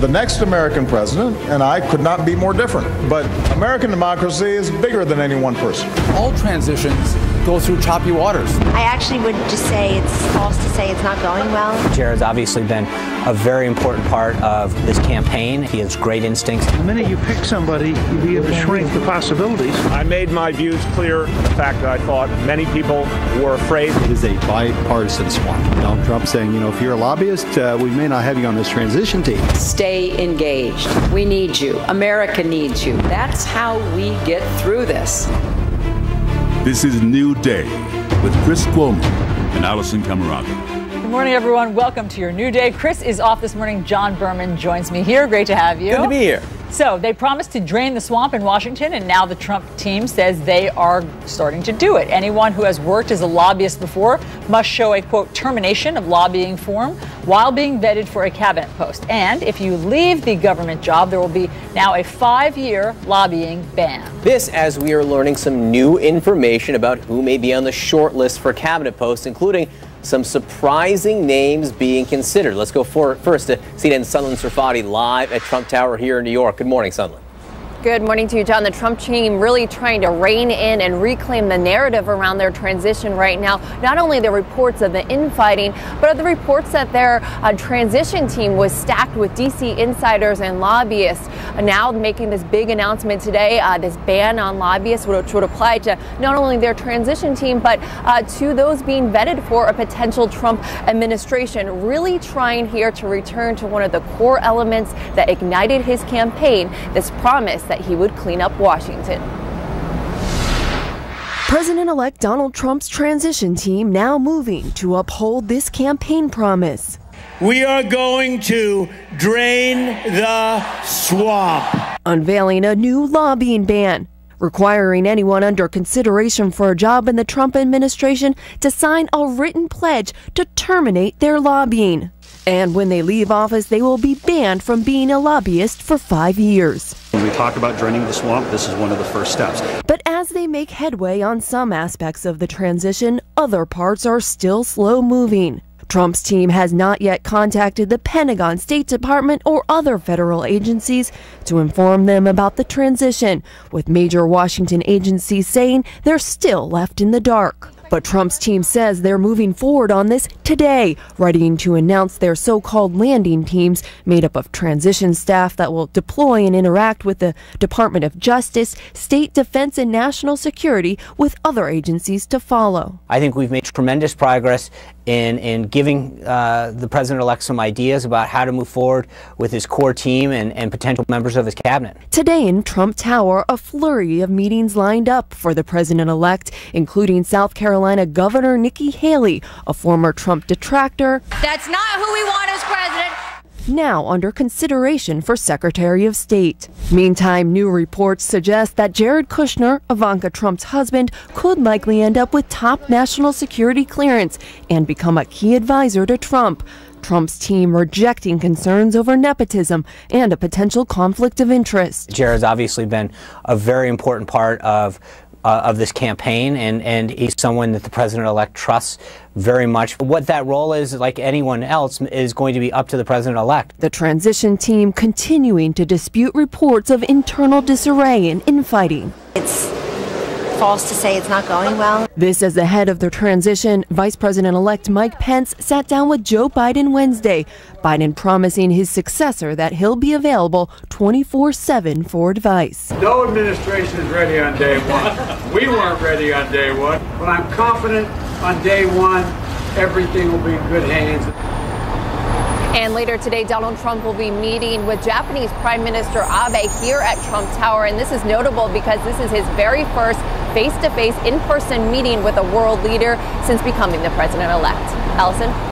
The next American president and I could not be more different. But American democracy is bigger than any one person. All transitions go through choppy waters. I actually would just say it's false to say it's not going well. Jared's obviously been a very important part of this campaign. He has great instincts. The minute you pick somebody, you be able to shrink the possibilities. I made my views clear. The fact that I thought many people were afraid. It is a bipartisan swamp. Donald Trump saying, you know, if you're a lobbyist, uh, we may not have you on this transition team. Stay engaged. We need you. America needs you. That's how we get through this. This is New Day with Chris Cuomo and Alisyn Camerota. Good morning, everyone. Welcome to your new day. Chris is off this morning. John Berman joins me here. Great to have you. Good to be here. So, they promised to drain the swamp in Washington, and now the Trump team says they are starting to do it. Anyone who has worked as a lobbyist before must show a quote termination of lobbying form while being vetted for a cabinet post. And if you leave the government job, there will be now a five year lobbying ban. This, as we are learning some new information about who may be on the short list for cabinet posts, including some surprising names being considered. Let's go for, first to CNN's Sunlen Serfaty live at Trump Tower here in New York. Good morning, Sunlen. Good morning to you, John. The Trump team really trying to rein in and reclaim the narrative around their transition right now. Not only the reports of the infighting, but of the reports that their uh, transition team was stacked with D.C. insiders and lobbyists. Now making this big announcement today, uh, this ban on lobbyists, which would apply to not only their transition team, but uh, to those being vetted for a potential Trump administration. Really trying here to return to one of the core elements that ignited his campaign, this promise that he would clean up Washington. President elect Donald Trump's transition team now moving to uphold this campaign promise. We are going to drain the swamp. Unveiling a new lobbying ban, requiring anyone under consideration for a job in the Trump administration to sign a written pledge to terminate their lobbying. And when they leave office, they will be banned from being a lobbyist for five years. When we talk about draining the swamp, this is one of the first steps. But as they make headway on some aspects of the transition, other parts are still slow moving. Trump's team has not yet contacted the Pentagon, State Department, or other federal agencies to inform them about the transition, with major Washington agencies saying they're still left in the dark. But Trump's team says they're moving forward on this today, readying to announce their so called landing teams made up of transition staff that will deploy and interact with the Department of Justice, State Defense, and National Security, with other agencies to follow. I think we've made tremendous progress in, in giving uh, the president elect some ideas about how to move forward with his core team and, and potential members of his cabinet. Today in Trump Tower, a flurry of meetings lined up for the president elect, including South Carolina Governor Nikki Haley, a former Trump detractor. That's not who we want as president now under consideration for Secretary of State. Meantime, new reports suggest that Jared Kushner, Ivanka Trump's husband, could likely end up with top national security clearance and become a key advisor to Trump. Trump's team rejecting concerns over nepotism and a potential conflict of interest. Jared's obviously been a very important part of uh, of this campaign, and, and he's someone that the president-elect trusts very much. What that role is, like anyone else, is going to be up to the president-elect. The transition team continuing to dispute reports of internal disarray and infighting. It's false to say it's not going well. This as the head of the transition, Vice President elect Mike Pence sat down with Joe Biden Wednesday. Biden promising his successor that he'll be available 24 7 for advice. No administration is ready on day one. we weren't ready on day one, but I'm confident on day one everything will be in good hands. And later today, Donald Trump will be meeting with Japanese Prime Minister Abe here at Trump Tower. And this is notable because this is his very first face to face, in person meeting with a world leader since becoming the president elect. Alisyn?